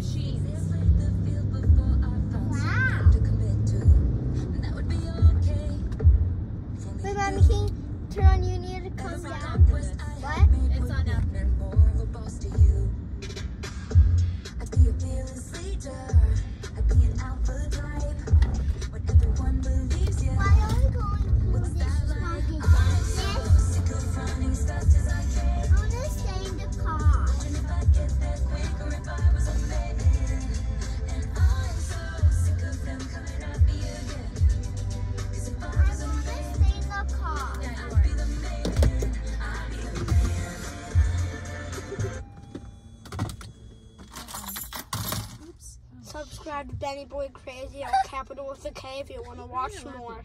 Machines. Wow. Wait, Mommy, can you turn on you need to come down? What? Subscribe to Benny Boy Krazy on Capital with a K if you want to watch more.